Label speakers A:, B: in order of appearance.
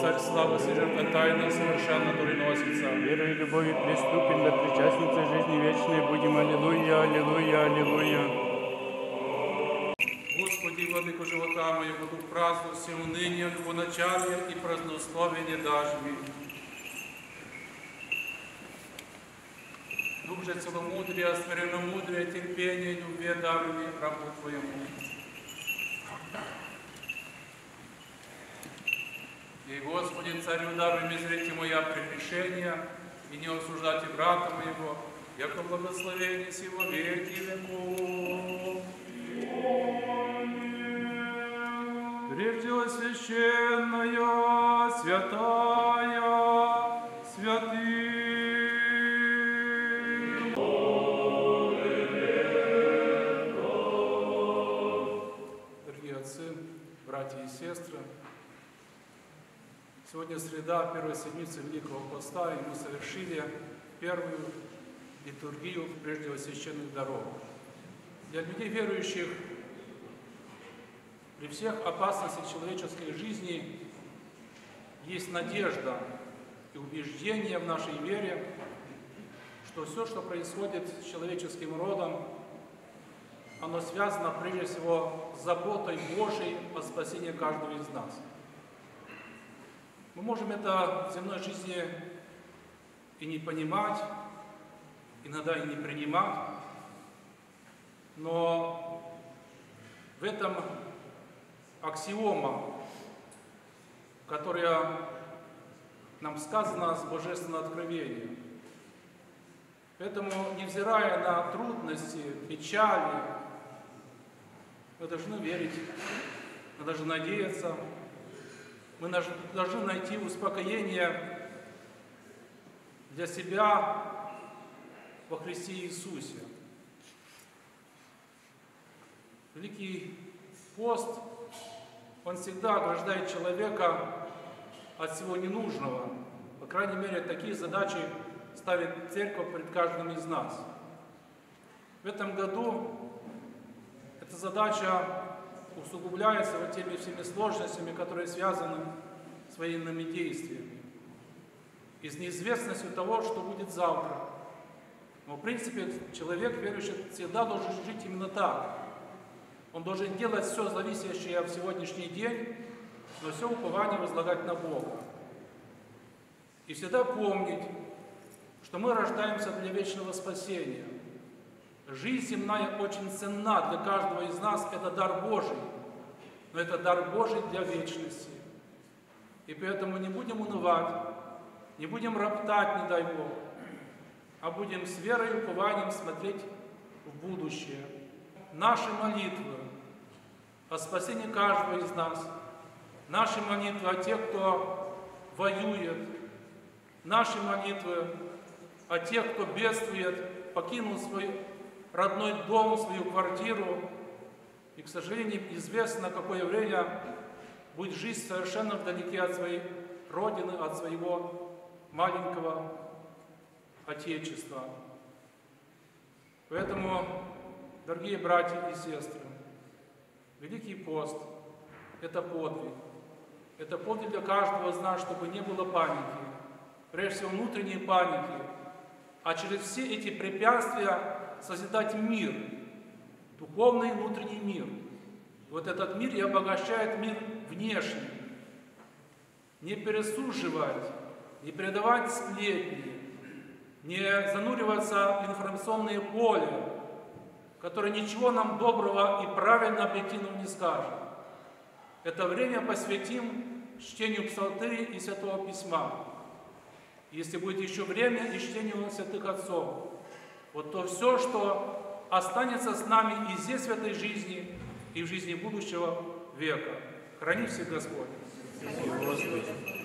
A: Царь славы, содержа тайна, совершенно туриносится.
B: Верой и любовью приступим до причастницы жизни вечной. Будем аллилуйя, аллилуйя, аллилуйя.
A: Господи, владыко живота моего, дух праздности, уныния, любоначалия и празднословия дашь мне. Дух же целомудрия, смиренномудрия, терпения, любви даруй мне рабу Твоему. И, Господи, Царю, даруй мне зрите моя прегрешения, и не осуждайте брата моего, яко благословение сего веки веков. Прежде священная, святая, отцы, братья и сестры, сегодня среда, первая седмица Великого Поста, и мы совершили первую литургию прежде священных даров. Для людей верующих при всех опасностях человеческой жизни есть надежда и убеждение в нашей вере, что все, что происходит с человеческим родом, оно связано прежде всего с заботой Божией о спасении каждого из нас. Мы можем это в земной жизни и не понимать, иногда и не принимать, но в этом аксиома, которая нам сказана с Божественного откровения. Поэтому, невзирая на трудности, печали, мы должны верить, мы должны надеяться, мы должны найти успокоение для себя во Христе Иисусе. Великий пост, он всегда ограждает человека от всего ненужного. По крайней мере, такие задачи ставит церковь перед каждым из нас. В этом году эта задача усугубляется вот теми всеми сложностями, которые связаны с военными действиями. И с неизвестностью того, что будет завтра. Но, в принципе, человек, верующий, всегда должен жить именно так. Он должен делать все зависящее в сегодняшний день, но все упование возлагать на Бога. И всегда помнить, что мы рождаемся для вечного спасения. Жизнь земная очень ценна для каждого из нас, это дар Божий, но это дар Божий для вечности. И поэтому не будем унывать, не будем роптать, не дай Бог, а будем с верой и упованием смотреть в будущее. Наши молитвы о спасении каждого из нас, наши молитвы о тех, кто воюет, наши молитвы о тех, кто бедствует, покинул свой родной дом, свою квартиру, и, к сожалению, известно, какое время будет жизнь совершенно вдалеке от своей родины, от своего маленького Отечества. Поэтому, дорогие братья и сестры, Великий пост – это подвиг. Это подвиг для каждого из нас, чтобы не было паники, прежде всего внутренней паники, а через все эти препятствия созидать мир, духовный и внутренний мир. Вот этот мир и обогащает мир внешний. Не пересуживать, не передавать сплетни, не зануриваться в информационные поле, которое ничего нам доброго и правильно объективно не скажет. Это время посвятим чтению псалтыри и Святого Письма. Если будет еще время и чтению святых отцов, вот то все, что останется с нами и здесь, в этой жизни, и в жизни будущего века. Храни всех Господь.
B: Господи.